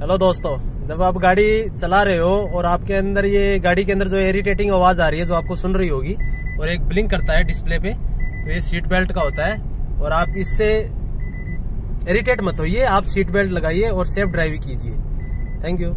Hello दोस्तों। जब आप गाड़ी चला रहे हो और आपके अंदर ये गाड़ी के अंदर जो इरिटेटिंग आवाज़ आ रही है, जो आपको सुन रही होगी, और एक ब्लिंक करता है डिस्प्ले पे तो ये सीट बेल्ट का होता है। और आप इससे इरिटेट मत होइए, आप सीट बेल्ट लगाइए और सेफ़ ड्राइविंग कीजिए। Thank you